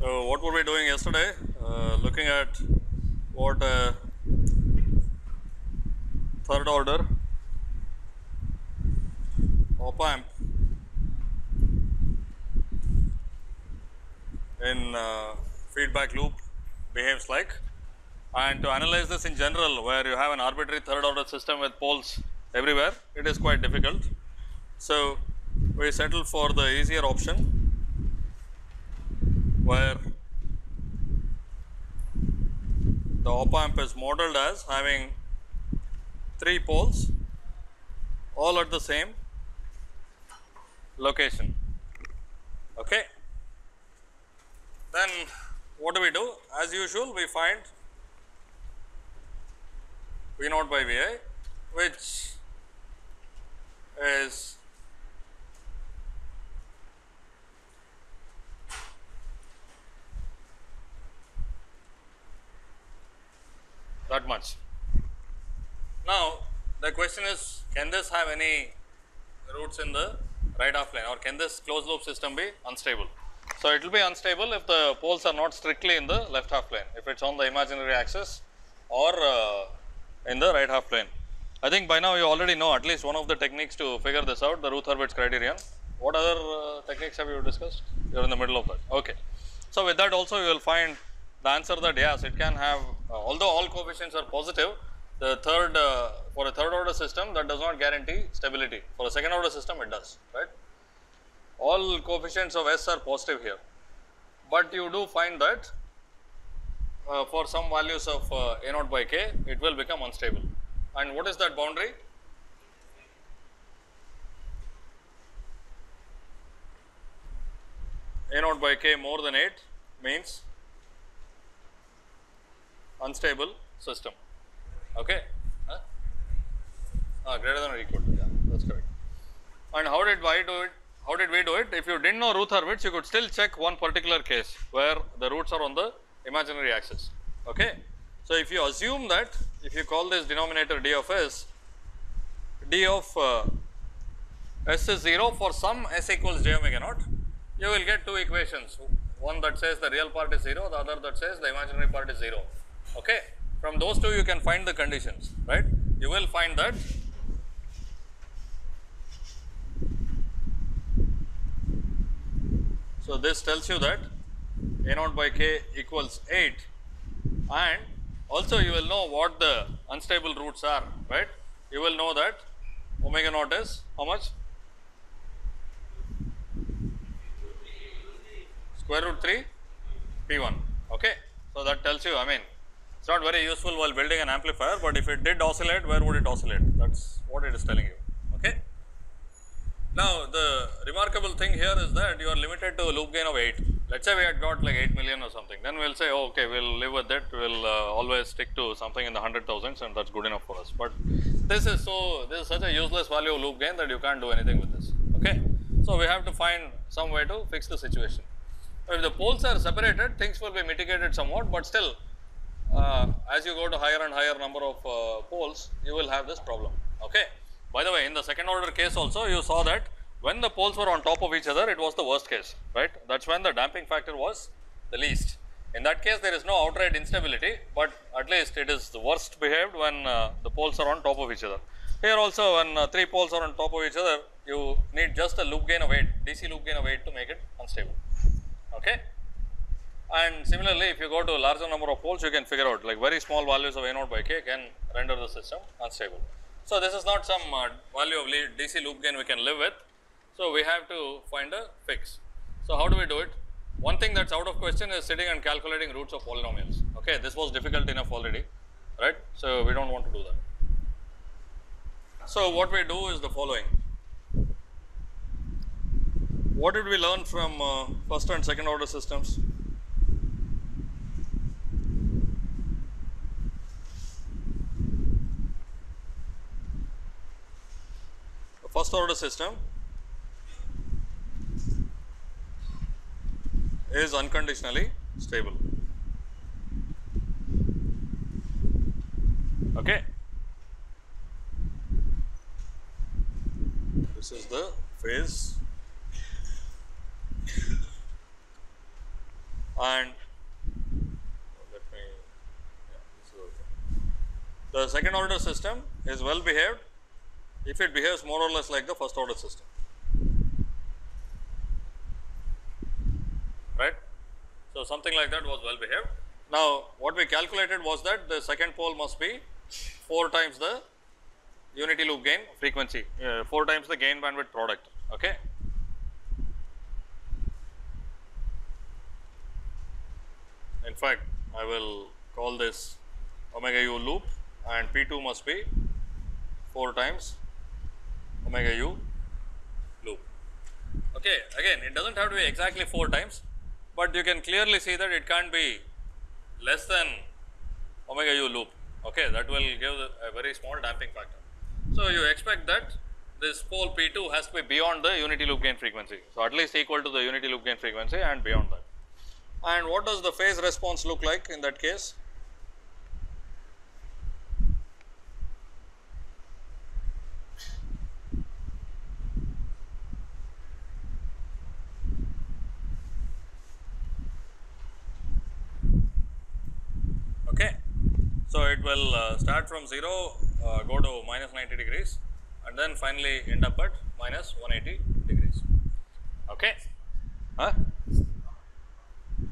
So, what were we doing yesterday? Uh, looking at what uh, third order op amp in uh, feedback loop behaves like and to analyze this in general where you have an arbitrary third order system with poles everywhere it is quite difficult. So, we settle for the easier option where the op amp is modeled as having three poles all at the same location. Okay. Then what do we do? As usual, we find V naught by Vi, which is that much. Now, the question is can this have any roots in the right half plane or can this closed loop system be unstable? So, it will be unstable if the poles are not strictly in the left half plane, if it is on the imaginary axis or uh, in the right half plane. I think by now you already know at least one of the techniques to figure this out, the Routh Hurwitz criterion. What other uh, techniques have you discussed? You are in the middle of that. Okay. So, with that also you will find the answer that yes, it can have, although all coefficients are positive, the third, uh, for a third order system that does not guarantee stability. For a second order system it does, right. All coefficients of S are positive here, but you do find that uh, for some values of uh, A naught by k, it will become unstable. And what is that boundary? A naught by k more than 8 means unstable system. Okay? Huh? Ah, greater than or equal to, yeah, that's correct. And how did I do it? How did we do it? If you didn't know Routh Hurwitz, you could still check one particular case where the roots are on the imaginary axis. Okay? So, if you assume that if you call this denominator d of s, d of uh, s is 0 for some s equals j omega naught, you will get two equations, one that says the real part is 0, the other that says the imaginary part is 0. Okay? From those two you can find the conditions, right. You will find that So, this tells you that A naught by k equals 8 and also you will know what the unstable roots are, right. You will know that omega naught is how much? Square root 3 P 1, okay. So, that tells you I mean it is not very useful while building an amplifier, but if it did oscillate where would it oscillate that is what it is telling you, okay. Now, the remarkable thing here is that you are limited to a loop gain of 8. Let us say we had got like 8 million or something, then we will say, oh, okay, we will live with it, we will uh, always stick to something in the hundred thousands and that is good enough for us. But this is so, this is such a useless value of loop gain that you can't do anything with this, okay. So, we have to find some way to fix the situation. If the poles are separated, things will be mitigated somewhat, but still, uh, as you go to higher and higher number of uh, poles, you will have this problem, okay. By the way, in the second order case also you saw that when the poles were on top of each other, it was the worst case, right. That is when the damping factor was the least. In that case, there is no outright instability, but at least it is the worst behaved when uh, the poles are on top of each other. Here also when uh, 3 poles are on top of each other, you need just a loop gain of 8, DC loop gain of 8 to make it unstable, okay. And similarly, if you go to a larger number of poles, you can figure out like very small values of A naught by k can render the system unstable. So, this is not some uh, value of DC loop gain we can live with. So, we have to find a fix. So, how do we do it? One thing that is out of question is sitting and calculating roots of polynomials. Okay, this was difficult enough already, right. So, we do not want to do that. So, what we do is the following. What did we learn from uh, first and second order systems? First order system is unconditionally stable. Okay. This is the phase and let me yeah, this is okay. The second order system is well behaved if it behaves more or less like the first order system. Right. So, something like that was well behaved. Now, what we calculated was that the second pole must be 4 times the unity loop gain frequency, uh, 4 times the gain bandwidth product. Okay. In fact, I will call this omega u loop and P 2 must be 4 times omega u loop. Okay, again it does not have to be exactly 4 times, but you can clearly see that it can't be less than omega u loop. Okay, that will give a very small damping factor. So, you expect that this pole P 2 has to be beyond the unity loop gain frequency. So, at least equal to the unity loop gain frequency and beyond that. And what does the phase response look like in that case? Okay. So, it will uh, start from 0, uh, go to minus 90 degrees and then finally end up at minus 180 degrees. Okay. Huh?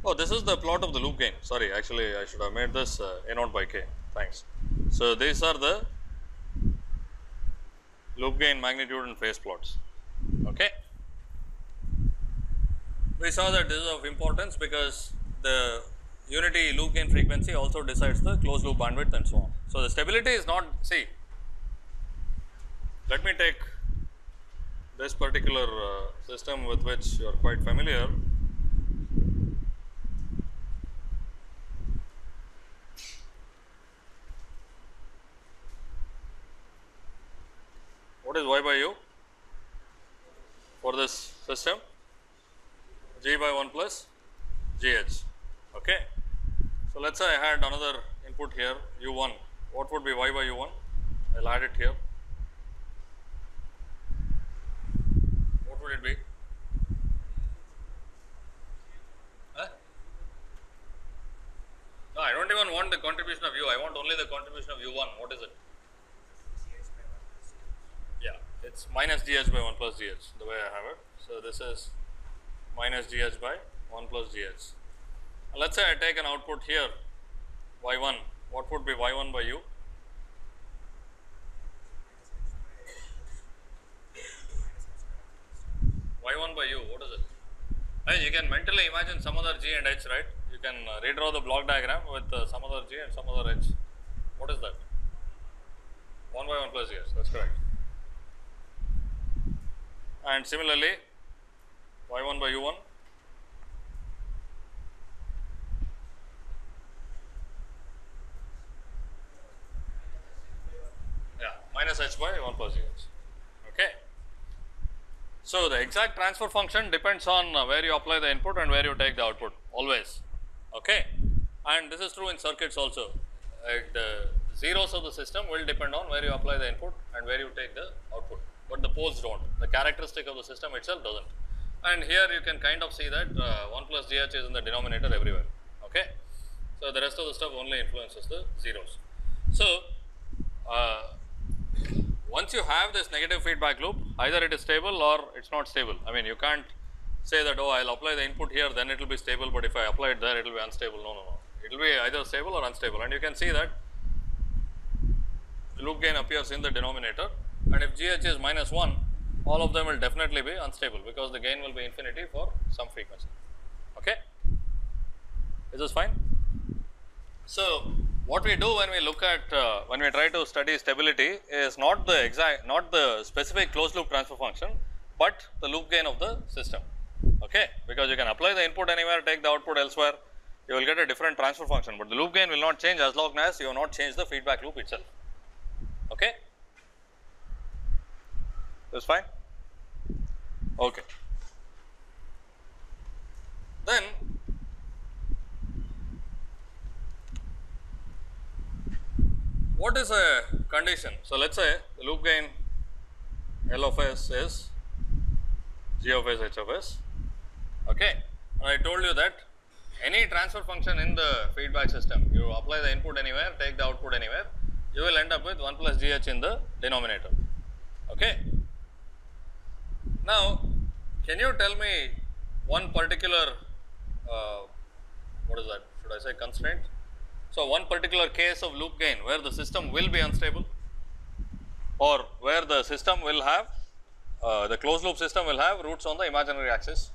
Oh, this is the plot of the loop gain. Sorry, actually, I should have made this uh, A naught by K. Thanks. So, these are the loop gain magnitude and phase plots. Okay. We saw that this is of importance because the unity loop gain frequency also decides the closed loop bandwidth and so on. So, the stability is not see let me take this particular uh, system with which you are quite familiar. What is y by u for this system? g by 1 plus gh. Okay. So, let us say I had another input here u 1, what would be y by u 1? I will add it here. What would it be? Huh? No, I do not even want the contribution of u, I want only the contribution of u 1, what is it? Yeah, it is minus d h by 1 plus d h, the way I have it. So, this is minus d h by 1 plus gh. Let us say I take an output here y 1, what would be y 1 by u? y 1 by u, what is it? And you can mentally imagine some other g and h, right? You can uh, redraw the block diagram with uh, some other g and some other h. What is that? 1 by 1 plus yes, that is correct. And similarly, y 1 by u 1 yeah minus h 1 plus h okay. So the exact transfer function depends on uh, where you apply the input and where you take the output always. Okay. And this is true in circuits also. Uh, the zeros of the system will depend on where you apply the input and where you take the output. But the poles don't. The characteristic of the system itself doesn't. And here you can kind of see that uh, 1 plus gh is in the denominator everywhere. Okay. So the rest of the stuff only influences the zeros. So uh, once you have this negative feedback loop either it is stable or it is not stable. I mean you can't say that oh i'll apply the input here then it will be stable but if i apply it there it will be unstable. No no no. It will be either stable or unstable. And you can see that loop gain appears in the denominator. And if gh is minus 1 all of them will definitely be unstable because the gain will be infinity for some frequency. Okay? Is this fine? So what we do when we look at uh, when we try to study stability is not the exact not the specific closed loop transfer function but the loop gain of the system. Okay? Because you can apply the input anywhere take the output elsewhere you will get a different transfer function but the loop gain will not change as long as you have not changed the feedback loop itself. Okay? This fine? Okay then what is a condition? So, let us say the loop gain L of s is G of s H of s okay. and I told you that any transfer function in the feedback system, you apply the input anywhere, take the output anywhere, you will end up with 1 plus gh in the denominator. Okay. Now, can you tell me one particular, uh, what is that, should I say constraint? So, one particular case of loop gain where the system will be unstable or where the system will have, uh, the closed loop system will have roots on the imaginary axis.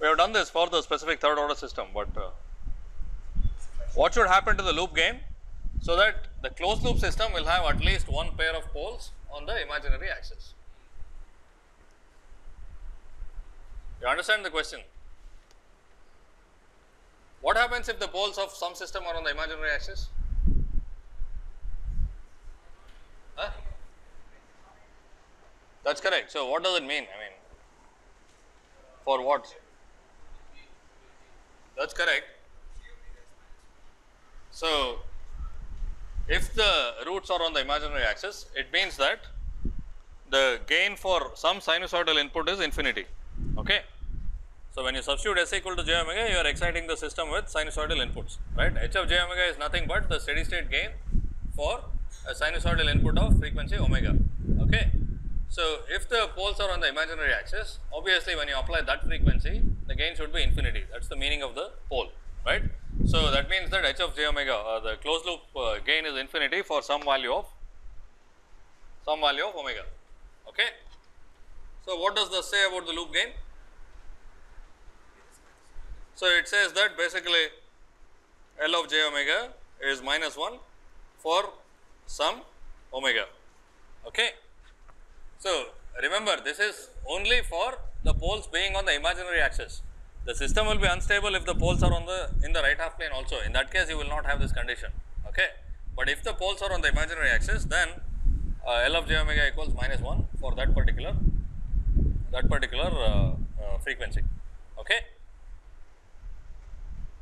We have done this for the specific third order system, but uh, what should happen to the loop gain? So that the closed loop system will have at least one pair of poles on the imaginary axis. You understand the question? What happens if the poles of some system are on the imaginary axis? Huh? That's correct. So, what does it mean? I mean, for what? That's correct. So, if the roots are on the imaginary axis, it means that the gain for some sinusoidal input is infinity. So, when you substitute S equal to j omega, you are exciting the system with sinusoidal inputs, right. H of j omega is nothing but the steady state gain for a sinusoidal input of frequency omega. Okay. So, if the poles are on the imaginary axis, obviously when you apply that frequency, the gain should be infinity. That is the meaning of the pole, right. So, that means that h of j omega uh, the closed loop uh, gain is infinity for some value of some value of omega. Okay. So, what does this say about the loop gain? So, it says that basically L of j omega is minus 1 for some omega. Okay. So, remember this is only for the poles being on the imaginary axis. The system will be unstable if the poles are on the in the right half plane also. In that case, you will not have this condition. Okay. But if the poles are on the imaginary axis, then uh, L of j omega equals minus 1 for that particular that particular uh, uh, frequency. Okay.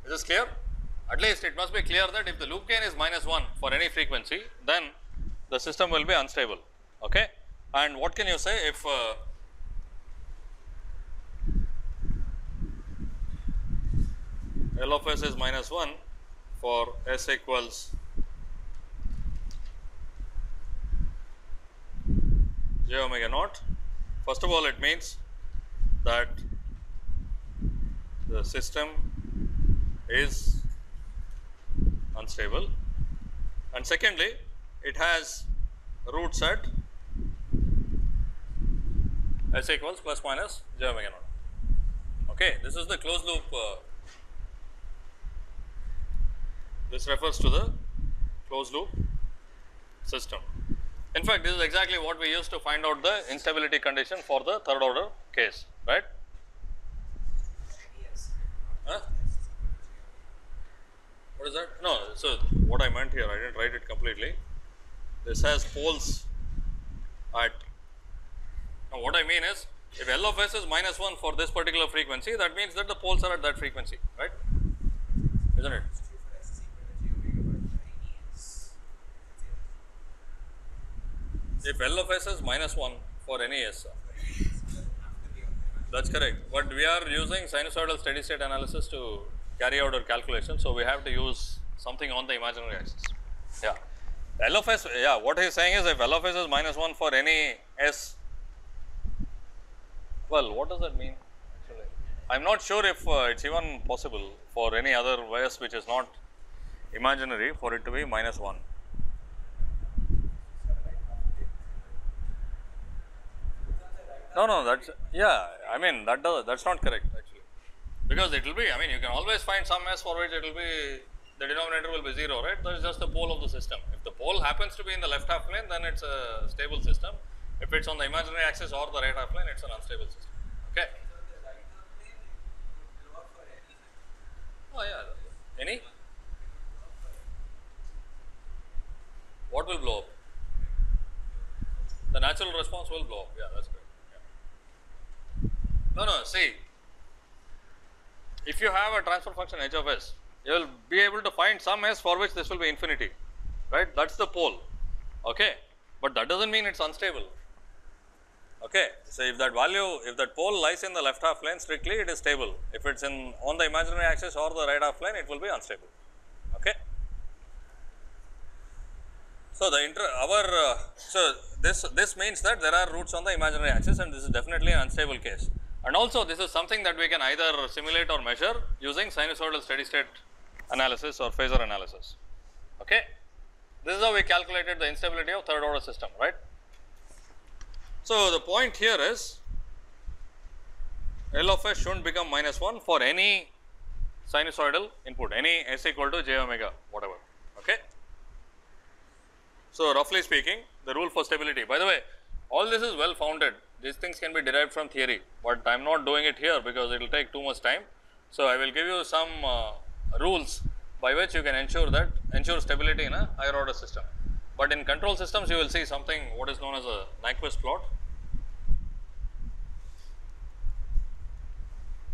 Is this clear? At least it must be clear that if the loop gain is minus 1 for any frequency, then the system will be unstable. Okay. And what can you say if uh, L of s is minus 1 for s equals j omega naught. First of all, it means that the system is unstable and secondly, it has roots at s equals plus minus j omega naught. Okay, this is the closed loop. Uh, this refers to the closed loop system. In fact, this is exactly what we used to find out the instability condition for the third order case, right? Huh? What is that? No, so what I meant here, I didn't write it completely. This has poles at now, what I mean is, if L of s is minus 1 for this particular frequency, that means that the poles are at that frequency, right? Isn't it? If L of s is minus 1 for any s, that's correct. But we are using sinusoidal steady state analysis to carry out our calculation. So, we have to use something on the imaginary axis. Yeah. L of s, yeah, what he is saying is if L of s is minus 1 for any s well, what does that mean actually? I am not sure if uh, it is even possible for any other s which is not imaginary for it to be minus 1. No, no, that's yeah. I mean that does that's not correct actually, because it will be. I mean, you can always find some s for which it will be the denominator will be zero, right? That is just the pole of the system. If the pole happens to be in the left half plane, then it's a stable system. If it's on the imaginary axis or the right half plane, it's an unstable system. Okay. Oh yeah. Any? What will blow up? The natural response will blow up. Yeah, that's good. Yeah. No, no. See, if you have a transfer function h of s, you will be able to find some s for which this will be infinity, right? That's the pole. Okay, but that doesn't mean it's unstable. Okay. So, if that value, if that pole lies in the left half plane strictly it is stable. If it is in on the imaginary axis or the right half plane it will be unstable. Okay. So, the inter our uh, so this this means that there are roots on the imaginary axis and this is definitely an unstable case. And also this is something that we can either simulate or measure using sinusoidal steady state analysis or phasor analysis. Okay. This is how we calculated the instability of third order system, right. So, the point here is L of s shouldn't become minus 1 for any sinusoidal input, any s equal to j omega whatever. Okay. So, roughly speaking the rule for stability. By the way, all this is well founded, these things can be derived from theory, but I am not doing it here because it will take too much time. So, I will give you some uh, rules by which you can ensure that ensure stability in a higher order system. But in control systems you will see something what is known as a Nyquist plot.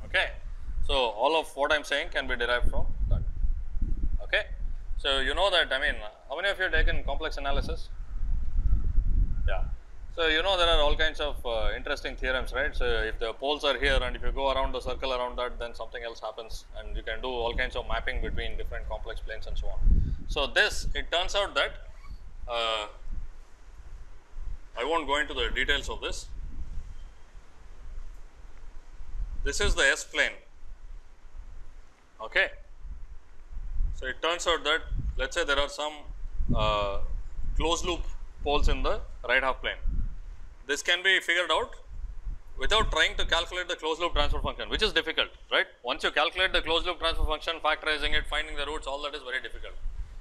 Okay. So, all of what I am saying can be derived from that. Okay. So, you know that I mean how many of you have taken complex analysis? Yeah. So, you know there are all kinds of uh, interesting theorems right. So, if the poles are here and if you go around the circle around that then something else happens and you can do all kinds of mapping between different complex planes and so on. So, this it turns out that uh, I will not go into the details of this. This is the S plane. Okay. So, it turns out that let us say there are some uh, closed loop poles in the right half plane. This can be figured out without trying to calculate the closed loop transfer function which is difficult right. Once you calculate the closed loop transfer function factorizing it finding the roots all that is very difficult.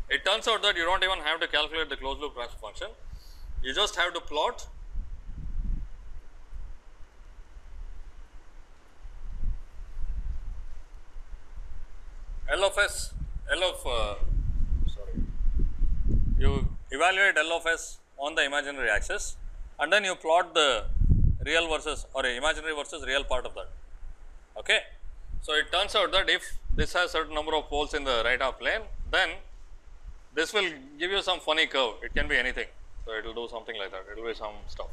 It turns out that you do not even have to calculate the closed loop transfer function, you just have to plot L of s, L of uh, sorry, you evaluate L of s on the imaginary axis and then you plot the real versus or imaginary versus real part of that. Okay. So, it turns out that if this has certain number of poles in the right half plane, then this will give you some funny curve, it can be anything. So, it will do something like that, it will be some stuff.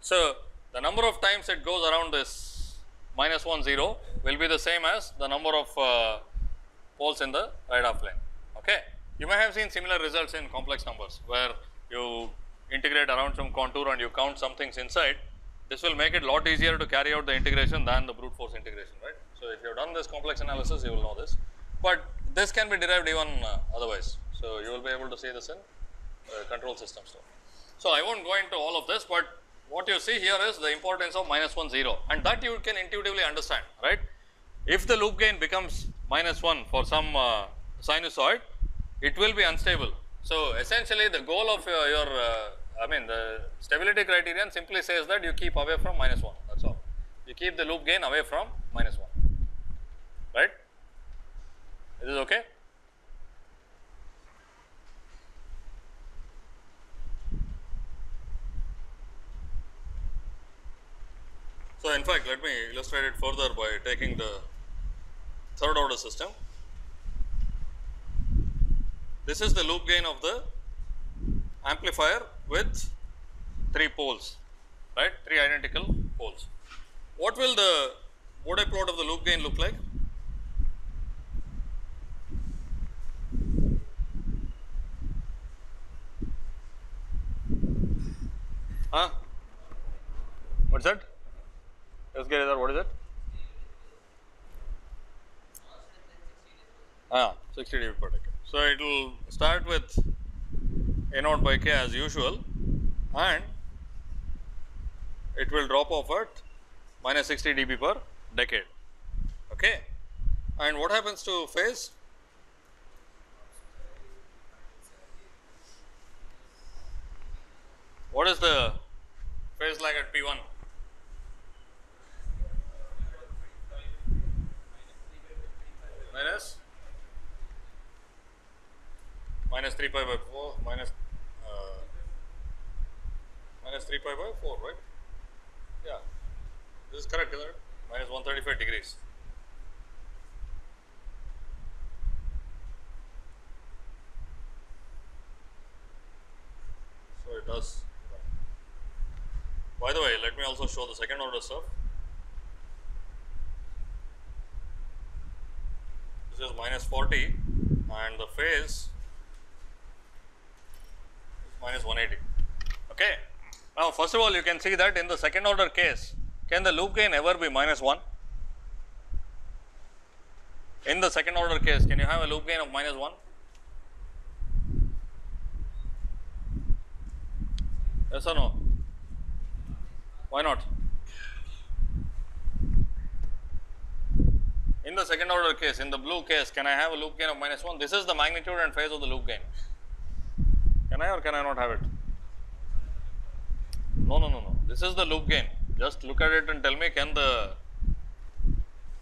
So, the number of times it goes around this minus 1 0 will be the same as the number of uh, poles in the right half plane. Okay. You may have seen similar results in complex numbers, where you integrate around some contour and you count some things inside. This will make it lot easier to carry out the integration than the brute force integration, right. So, if you have done this complex analysis, you will know this, but this can be derived even uh, otherwise. So, you will be able to see this in uh, control system stuff. So, I will not go into all of this, but what you see here is the importance of minus 1 0 and that you can intuitively understand, right. If the loop gain becomes minus 1 for some uh, sinusoid, it will be unstable. So, essentially the goal of your, your uh, I mean the stability criterion simply says that you keep away from minus 1 that is all. You keep the loop gain away from minus 1 right. Is this okay? So, in fact, let me illustrate it further by taking the third order system. This is the loop gain of the amplifier with 3 poles, right, 3 identical poles. What will the Bode plot of the loop gain look like? Huh? What's that? Get it. What is it? Ah, 60 dB per decade. So, it will start with A naught by k as usual and it will drop off at minus 60 dB per decade. Okay. And what happens to phase? What is the phase lag at P 1? minus minus 3 pi by 4 minus uh, minus 3 pi by 4 right? Yeah. This is correct isn't it minus 135 degrees. So it does. By the way let me also show the second order stuff. This is minus 40 and the phase minus 180. Okay. Now, first of all, you can see that in the second order case, can the loop gain ever be minus 1? In the second order case, can you have a loop gain of minus 1? Yes or no? Why not? In the second order case, in the blue case, can I have a loop gain of minus 1? This is the magnitude and phase of the loop gain. Can I or can I not have it? No, no, no, no. This is the loop gain. Just look at it and tell me can the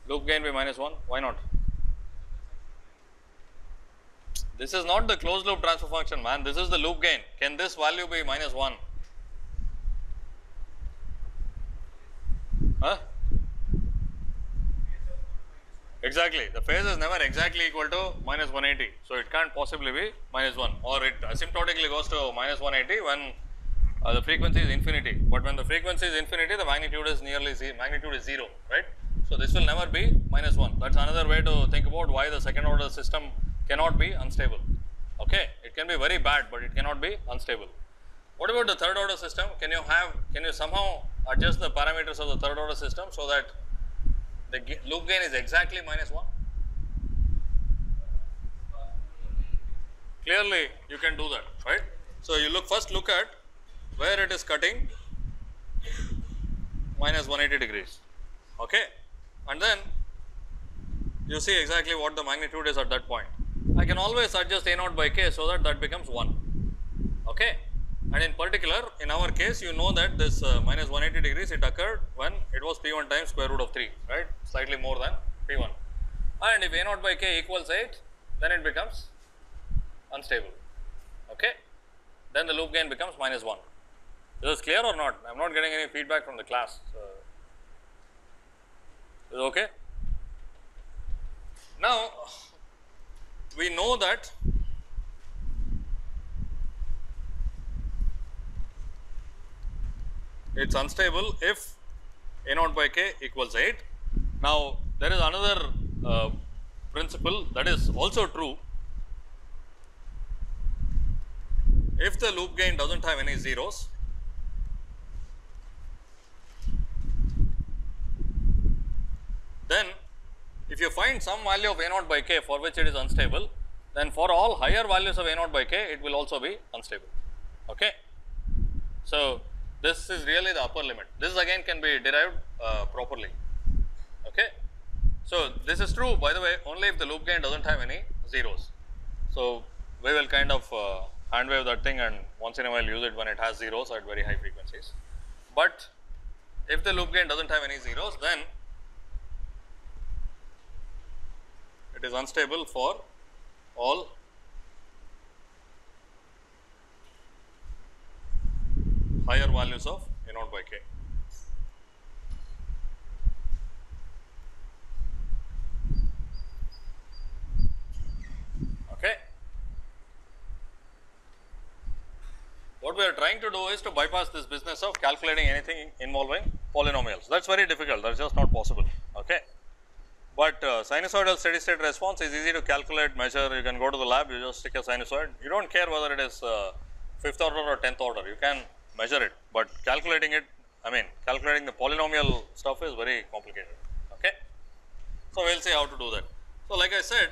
loop gain be minus 1? Why not? This is not the closed loop transfer function man, this is the loop gain. Can this value be minus 1? Huh? Exactly, the phase is never exactly equal to minus 180. So, it can't possibly be minus 1 or it asymptotically goes to minus 180 when uh, the frequency is infinity, but when the frequency is infinity the magnitude is nearly zero, magnitude is 0 right. So, this will never be minus 1 that is another way to think about why the second order system cannot be unstable. Okay. It can be very bad, but it cannot be unstable. What about the third order system? Can you have, can you somehow adjust the parameters of the third order system so that the loop gain is exactly minus 1? Clearly, you can do that, right. So, you look first look at where it is cutting minus 180 degrees, okay. and then you see exactly what the magnitude is at that point. I can always adjust A naught by k so that that becomes 1, okay. And in particular, in our case, you know that this uh, minus 180 degrees it occurred when it was P 1 times square root of 3, right, slightly more than P 1. And if A0 by k equals 8, then it becomes unstable, okay. Then the loop gain becomes minus 1. Is this clear or not? I am not getting any feedback from the class. So, is okay? Now, we know that it is unstable if A naught by k equals 8. Now, there is another uh, principle that is also true. If the loop gain does not have any zeros, then if you find some value of A naught by k for which it is unstable, then for all higher values of A naught by k, it will also be unstable. Okay. So, this is really the upper limit. This again can be derived uh, properly. Okay. So, this is true by the way only if the loop gain does not have any zeros. So, we will kind of uh, hand wave that thing and once in a while use it when it has zeros at very high frequencies. But if the loop gain does not have any zeros then it is unstable for all higher values of A naught by k. Okay. What we are trying to do is to bypass this business of calculating anything involving polynomials. That is very difficult, that is just not possible. Okay. But uh, sinusoidal steady state response is easy to calculate, measure, you can go to the lab, you just stick a sinusoid, you do not care whether it is uh, 5th order or 10th order, you can measure it, but calculating it, I mean calculating the polynomial stuff is very complicated. Okay. So, we will see how to do that. So, like I said,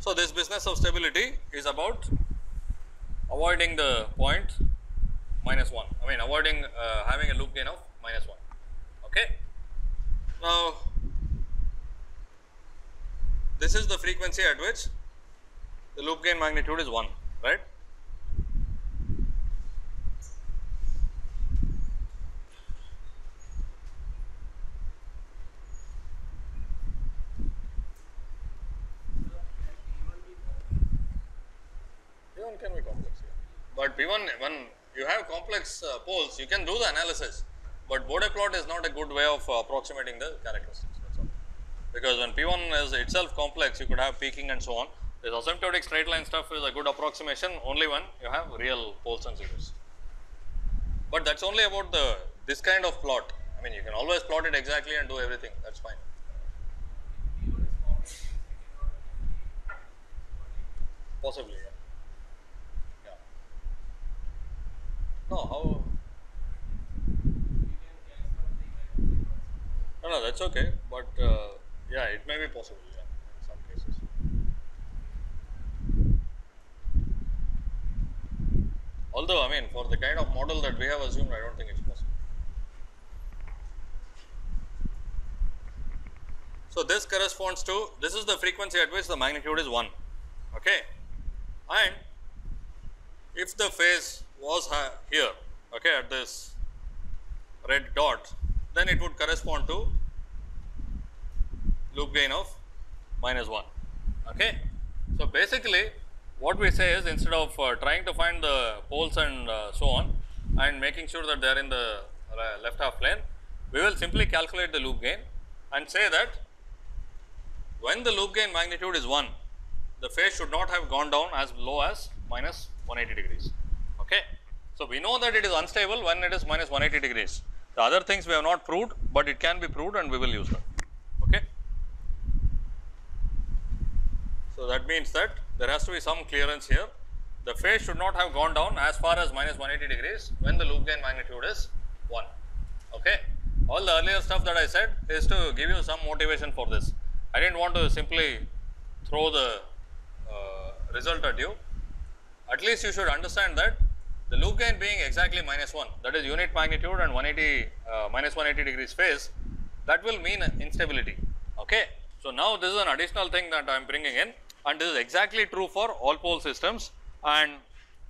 so this business of stability is about avoiding the point minus 1, I mean avoiding uh, having a loop gain of minus 1. Okay. Now, this is the frequency at which the loop gain magnitude is 1, right. P1 can be complex, yeah. but P1 when you have complex uh, poles, you can do the analysis, but Bode plot is not a good way of uh, approximating the characteristics. Because when P1 is itself complex, you could have peaking and so on. This asymptotic straight line stuff is a good approximation only when you have real poles and zeros. But that is only about the this kind of plot. I mean you can always plot it exactly and do everything that is fine. Possibly, yeah. yeah. No, how? No, no, that's okay. But uh, yeah, it may be possible. Yeah, in some cases. Although, I mean, for the kind of model that we have assumed, I don't think it's possible. So, this corresponds to this is the frequency at which the magnitude is 1. Okay. And if the phase was here okay, at this red dot, then it would correspond to loop gain of minus 1. Okay. So, basically what we say is instead of uh, trying to find the poles and uh, so on and making sure that they are in the left half plane, we will simply calculate the loop gain and say that when the loop gain magnitude is 1, the phase should not have gone down as low as minus 180 degrees. Okay. So, we know that it is unstable when it is minus 180 degrees. The other things we have not proved, but it can be proved and we will use that. Okay. So, that means that there has to be some clearance here. The phase should not have gone down as far as minus 180 degrees when the loop gain magnitude is 1. Okay. All the earlier stuff that I said is to give you some motivation for this. I did not want to simply throw the uh, result at you. At least you should understand that the loop gain being exactly minus 1 that is unit magnitude and 180 uh, minus 180 degrees phase that will mean instability. Okay. So, now this is an additional thing that I am bringing in and this is exactly true for all pole systems and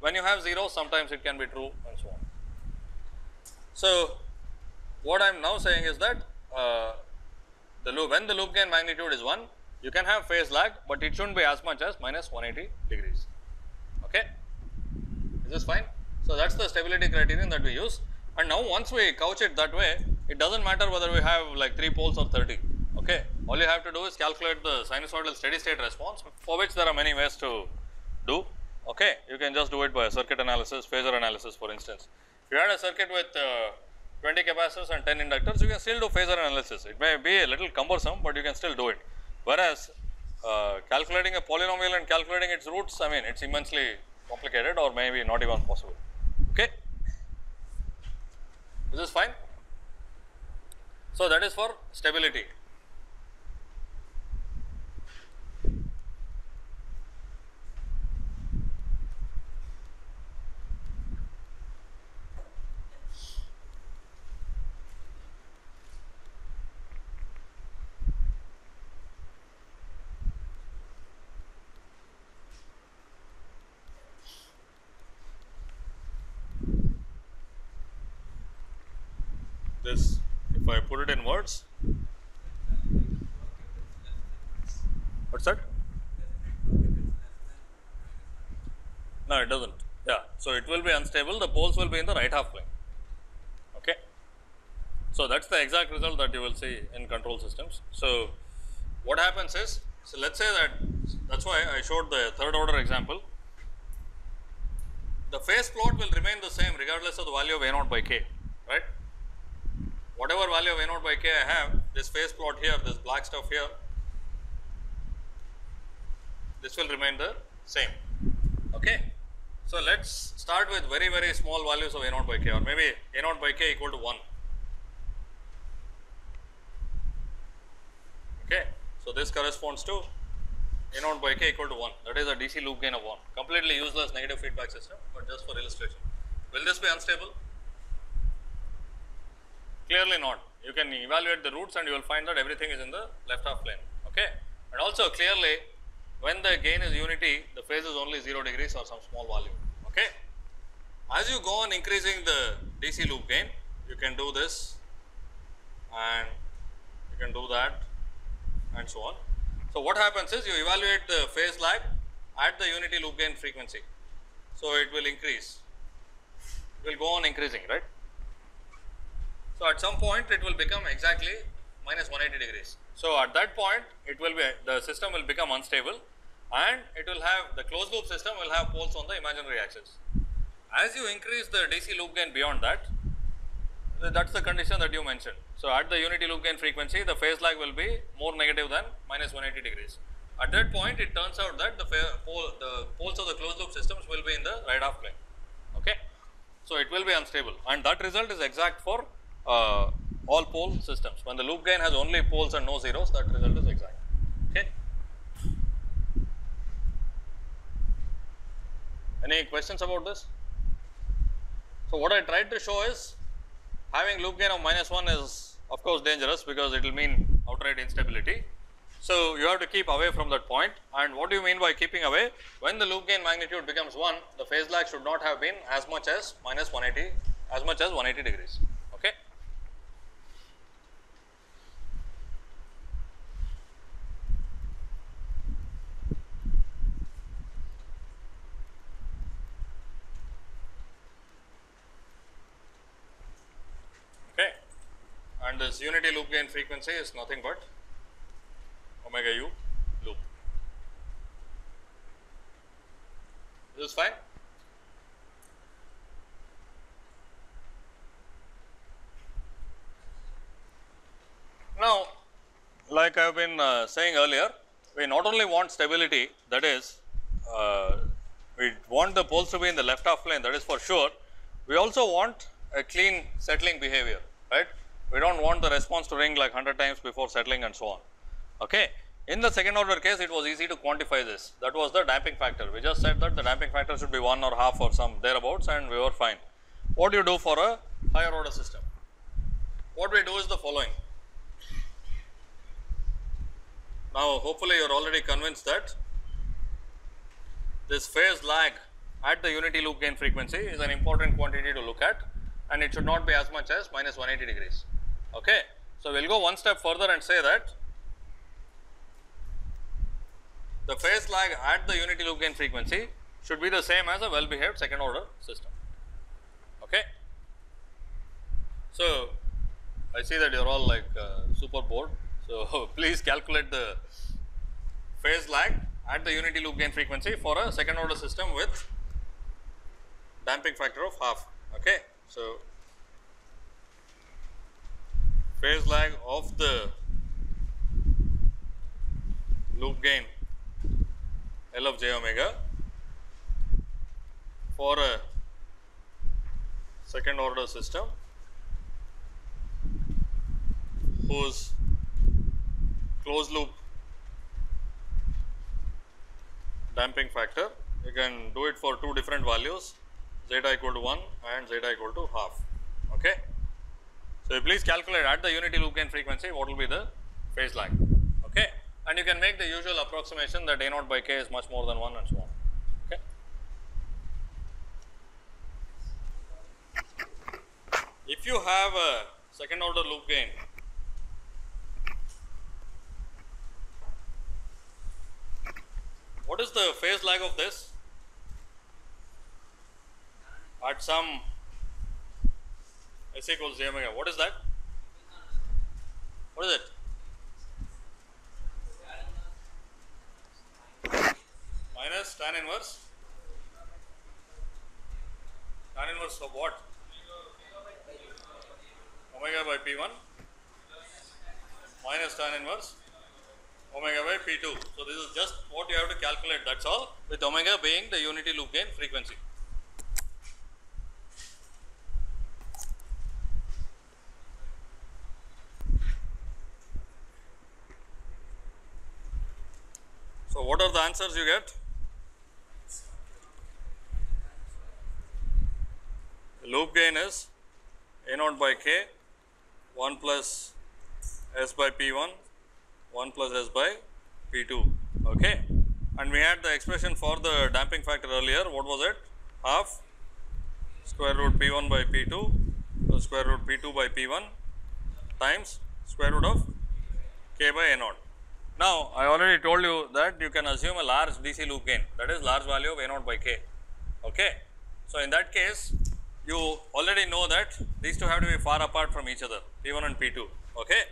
when you have zeros sometimes it can be true and so on. So, what I am now saying is that uh, the loop when the loop gain magnitude is 1 you can have phase lag, but it should not be as much as minus 180 degrees. Okay. Is this fine? So, that is the stability criterion that we use and now once we couch it that way it does not matter whether we have like 3 poles or 30 okay. All you have to do is calculate the sinusoidal steady state response for which there are many ways to do okay. You can just do it by circuit analysis, phasor analysis for instance. If you had a circuit with uh, 20 capacitors and 10 inductors you can still do phasor analysis. It may be a little cumbersome, but you can still do it. Whereas, uh, calculating a polynomial and calculating its roots, I mean it is immensely complicated or maybe not even possible. Okay. This is fine? So, that is for stability. this if I put it in words. What's that? No, it does not. Yeah. So, it will be unstable, the poles will be in the right half plane. Okay. So, that is the exact result that you will see in control systems. So, what happens is, so let us say that that is why I showed the third order example. The phase plot will remain the same regardless of the value of A naught by k, right whatever value of A naught by k I have, this phase plot here, this black stuff here, this will remain the same. Okay. So, let us start with very very small values of A naught by k or maybe A naught by k equal to 1. Okay. So, this corresponds to A naught by k equal to 1 that is a DC loop gain of 1 completely useless negative feedback system, but just for illustration. Will this be unstable? Clearly not. You can evaluate the roots and you will find that everything is in the left half plane. Okay. And also clearly when the gain is unity, the phase is only 0 degrees or some small value. Okay. As you go on increasing the DC loop gain, you can do this and you can do that and so on. So, what happens is you evaluate the phase lag at the unity loop gain frequency. So, it will increase, it will go on increasing, right. So, at some point it will become exactly minus 180 degrees. So, at that point it will be the system will become unstable and it will have the closed loop system will have poles on the imaginary axis. As you increase the DC loop gain beyond that, that is the condition that you mentioned. So, at the unity loop gain frequency, the phase lag will be more negative than minus 180 degrees. At that point, it turns out that the, pole, the poles of the closed loop systems will be in the right half plane. Okay. So, it will be unstable and that result is exact for uh, all pole systems. When the loop gain has only poles and no zeros, that result is exact. Okay. Any questions about this? So, what I tried to show is having loop gain of minus 1 is of course dangerous because it will mean outright instability. So, you have to keep away from that point and what do you mean by keeping away? When the loop gain magnitude becomes 1, the phase lag should not have been as much as minus 180, as much as 180 degrees. Okay. Okay. And this unity loop gain frequency is nothing but omega u loop. This is fine. Now, like I have been uh, saying earlier, we not only want stability that is uh, we want the poles to be in the left half plane that is for sure. We also want a clean settling behavior right. We do not want the response to ring like 100 times before settling and so on. Okay. In the second order case it was easy to quantify this that was the damping factor. We just said that the damping factor should be 1 or half or some thereabouts and we were fine. What do you do for a higher order system? What we do is the following. Now, hopefully you are already convinced that this phase lag at the unity loop gain frequency is an important quantity to look at and it should not be as much as minus 180 degrees. Okay. So, we will go one step further and say that the phase lag at the unity loop gain frequency should be the same as a well behaved second order system. Okay. So, I see that you are all like uh, super bored. So, please calculate the phase lag at the unity loop gain frequency for a second order system with damping factor of half. Okay. So, phase lag of the loop gain L of j omega. For a second order system. Whose closed loop damping factor. You can do it for two different values. Zeta equal to 1 and zeta equal to half. Okay so please calculate at the unity loop gain frequency what will be the phase lag okay? And you can make the usual approximation that a naught by k is much more than 1 and so on. Okay? If you have a second order loop gain What is the phase lag of this? At some S equals omega. What is that? What is it? Minus tan inverse. Tan inverse of what? Omega by P1 minus tan inverse omega by P2. So, this is just what you have to calculate that is all with omega being the unity loop gain frequency. What are the answers you get? Loop gain is A naught by k 1 plus S by P1 1 plus S by P2 okay. And we had the expression for the damping factor earlier what was it half square root P1 by P2 so square root P2 by P1 times square root of k by A naught. Now, I already told you that you can assume a large DC loop gain that is large value of A naught by k. Okay. So, in that case you already know that these two have to be far apart from each other P1 and P2. Okay.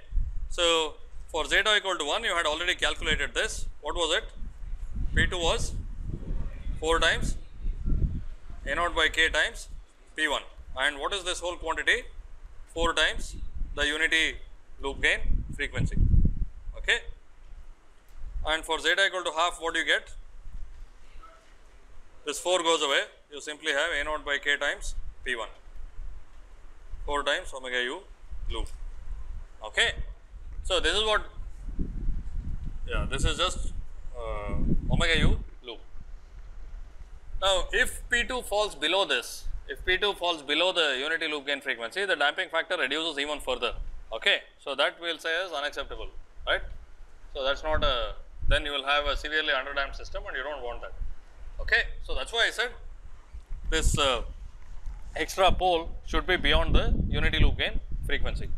So, for zeta equal to 1 you had already calculated this what was it P 2 was 4 times A naught by k times P 1 and what is this whole quantity 4 times the unity loop gain frequency and for zeta equal to half what do you get? This 4 goes away. You simply have a naught by k times p 1 4 times omega u loop okay. So this is what yeah this is just uh, omega u loop now if p2 falls below this if p2 falls below the unity loop gain frequency the damping factor reduces even further. Okay. So that we will say is unacceptable right? So that's not a then you will have a severely underdamped system and you don't want that. Okay? So that's why i said this uh, extra pole should be beyond the unity loop gain frequency.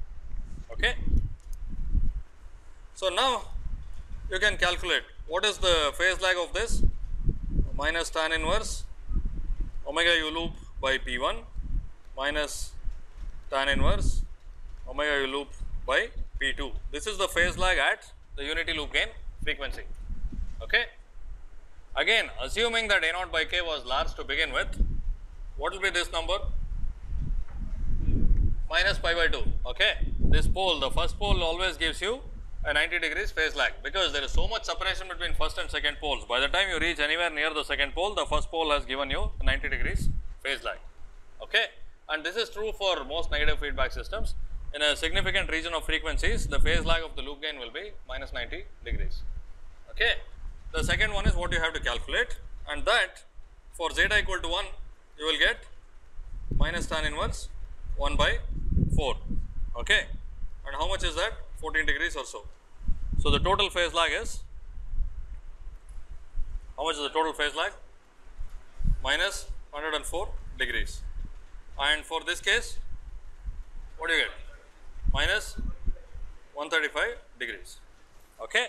Okay? So now you can calculate what is the phase lag of this? Minus tan inverse omega u loop by p1 minus tan inverse omega u loop by p2 this is the phase lag at the unity loop gain frequency. Okay? Again assuming that a naught by k was large to begin with what will be this number? Minus pi by 2 okay? This pole the first pole always gives you a 90 degrees phase lag because there is so much separation between first and second poles. By the time you reach anywhere near the second pole the first pole has given you 90 degrees phase lag. Okay? And this is true for most negative feedback systems. In a significant region of frequencies the phase lag of the loop gain will be minus 90 degrees okay. The second one is what you have to calculate. And that for zeta equal to 1 you will get minus tan inverse 1 by 4 okay. And how much is that? 14 degrees or so. So the total phase lag is how much is the total phase lag? Minus 104 degrees. And for this case what do you get? Minus 135 degrees. Okay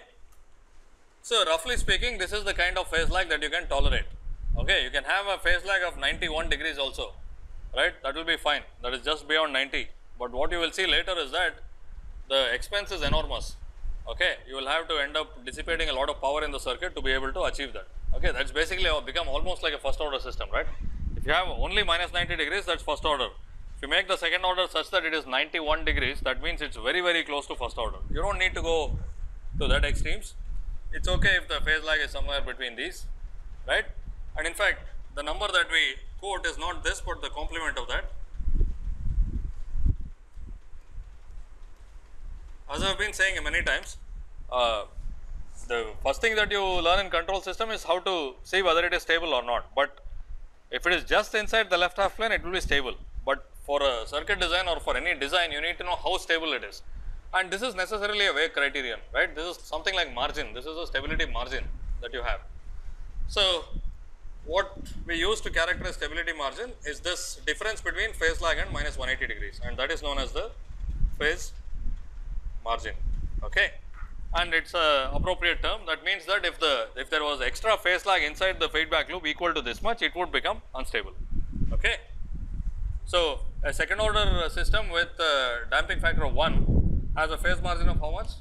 so roughly speaking this is the kind of phase lag that you can tolerate. Okay you can have a phase lag of 91 degrees also right? That will be fine. That is just beyond 90 but what you will see later is that the expense is enormous. Okay you will have to end up dissipating a lot of power in the circuit to be able to achieve that. Okay that's basically become almost like a first order system right? If you have only minus 90 degrees that's first order. If you make the second order such that it is 91 degrees that means it's very very close to first order. You don't need to go to that extremes it's okay if the phase lag is somewhere between these right and in fact the number that we quote is not this but the complement of that as I have been saying many times, uh, the first thing that you learn in control system is how to see whether it is stable or not. But if it is just inside the left half plane, it will be stable. But for a circuit design or for any design, you need to know how stable it is. And this is necessarily a vague criterion, right? This is something like margin. This is a stability margin that you have. So, what we use to characterize stability margin is this difference between phase lag and minus 180 degrees and that is known as the phase margin okay and it's a appropriate term that means that if the if there was extra phase lag inside the feedback loop equal to this much it would become unstable okay so a second order system with a damping factor of 1 has a phase margin of how much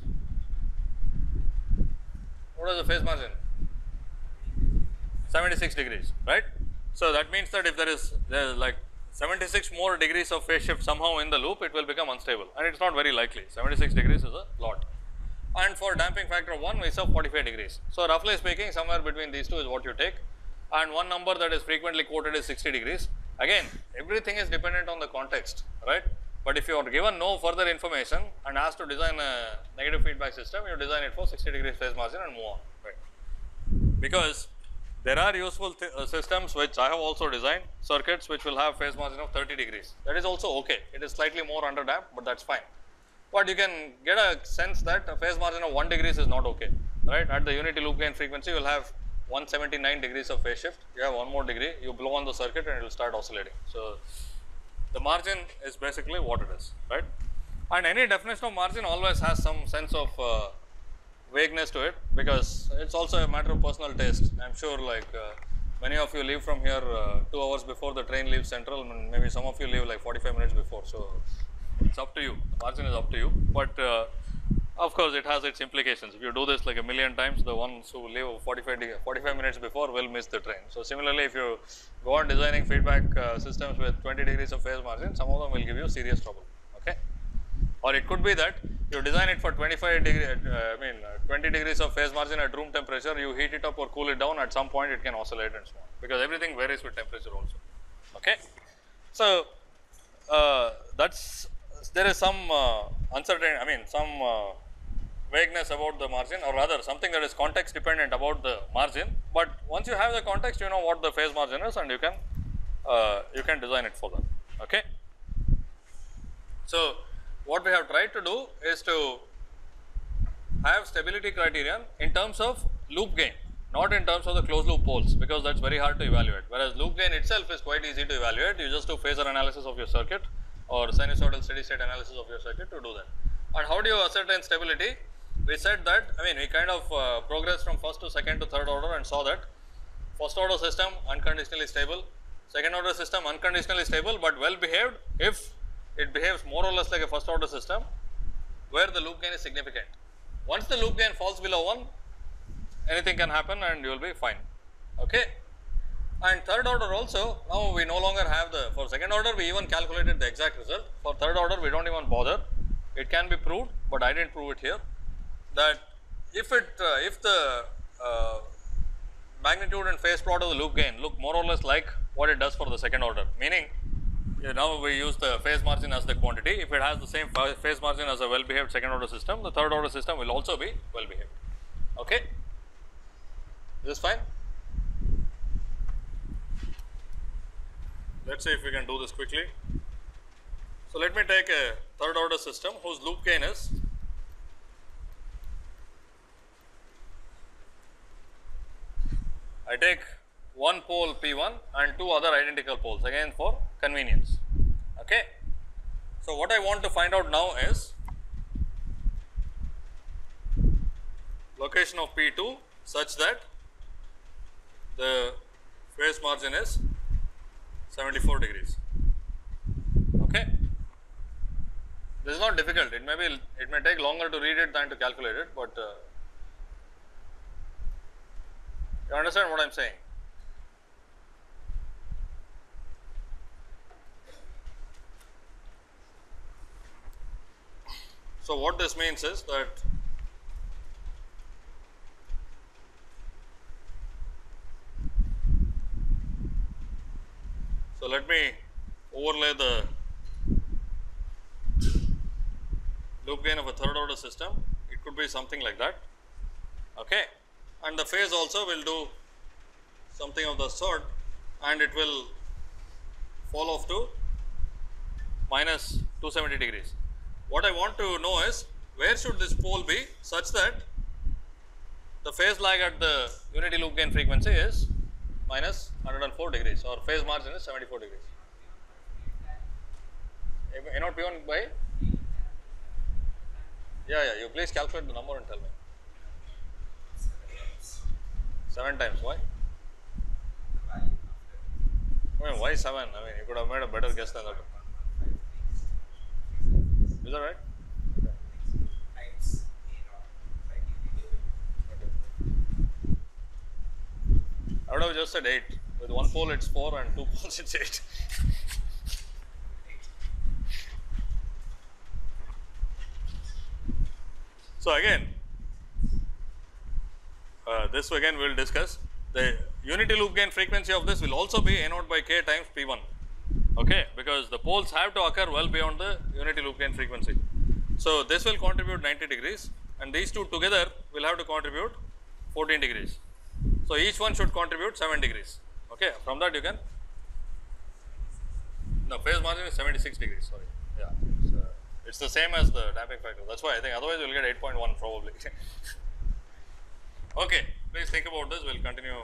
what is the phase margin 76 degrees right so that means that if there is there is like 76 more degrees of phase shift somehow in the loop, it will become unstable and it is not very likely. 76 degrees is a lot. And for damping factor 1, we serve 45 degrees. So, roughly speaking, somewhere between these two is what you take. And one number that is frequently quoted is 60 degrees. Again, everything is dependent on the context, right? But if you are given no further information and asked to design a negative feedback system, you design it for 60 degrees phase margin and move on, right? Because there are useful uh, systems which I have also designed circuits which will have phase margin of 30 degrees. That is also okay. It is slightly more under damped, but that's fine. But you can get a sense that a phase margin of 1 degrees is not okay, right? At the unity loop gain frequency, you will have 179 degrees of phase shift. You have one more degree, you blow on the circuit and it will start oscillating. So, the margin is basically what it is, right? And any definition of margin always has some sense of uh, vagueness to it because it's also a matter of personal taste. I'm sure like uh, many of you leave from here uh, 2 hours before the train leaves central and maybe some of you leave like 45 minutes before. So, it's up to you, the margin is up to you, but uh, Of course, it has its implications. If you do this like a million times, the ones who live 45, 45 minutes before will miss the train. So, similarly, if you go on designing feedback uh, systems with 20 degrees of phase margin, some of them will give you serious trouble. Okay? Or it could be that you design it for 25 degree, uh, I mean uh, 20 degrees of phase margin at room temperature, you heat it up or cool it down, at some point it can oscillate and so on, because everything varies with temperature also. Okay? So, uh, that's there is some uncertainty, I mean some uh, vagueness about the margin or rather something that is context dependent about the margin, but once you have the context you know what the phase margin is and you can uh, you can design it for that. Okay? So, what we have tried to do is to have stability criterion in terms of loop gain, not in terms of the closed loop poles because that is very hard to evaluate. Whereas loop gain itself is quite easy to evaluate, you just do phasor analysis of your circuit or sinusoidal steady state analysis of your circuit to do that. And how do you ascertain stability? We said that, I mean, we kind of uh, progressed from first to second to third order and saw that first order system unconditionally stable, second order system unconditionally stable but well behaved if it behaves more or less like a first order system where the loop gain is significant. Once the loop gain falls below 1, anything can happen and you will be fine. Okay. And third order also, now we no longer have the, for second order we even calculated the exact result. For third order we do not even bother. It can be proved, but I did not prove it here that if it, uh, if the uh, magnitude and phase plot of the loop gain look more or less like what it does for the second order, meaning you now we use the phase margin as the quantity. If it has the same phase margin as a well behaved second order system, the third order system will also be well behaved. Okay? This is fine? Let us see if we can do this quickly. So, let me take a third order system whose loop gain is I take one pole P1 and two other identical poles again for convenience. Okay. So, what I want to find out now is location of P2 such that the phase margin is 74 degrees. Okay. This is not difficult. It may be it may take longer to read it than to calculate it, but uh, you understand what I am saying? So, what this means is that so let me overlay the loop gain of a third order system, it could be something like that. Okay. And the phase also will do something of the sort and it will fall off to minus 270 degrees. What I want to know is where should this pole be such that the phase lag at the unity loop gain frequency is minus 104 degrees or phase margin is 74 degrees. A naught P1 by? Yeah, yeah, you please calculate the number and tell me. 7 times, why? I mean, why 7? I mean, you could have made a better guess than that. Is that right? I would have just said 8. With one pole it's 4 and two poles it's 8. so, again, uh, this again we will discuss. The unity loop gain frequency of this will also be A naught by k times P 1, okay, because the poles have to occur well beyond the unity loop gain frequency. So, this will contribute 90 degrees and these two together will have to contribute 14 degrees. So, each one should contribute 7 degrees. Okay. From that you can no phase margin is 76 degrees sorry yeah it's, uh, it's the same as the damping factor that is why I think otherwise you will get 8.1 probably. okay please think about this we will continue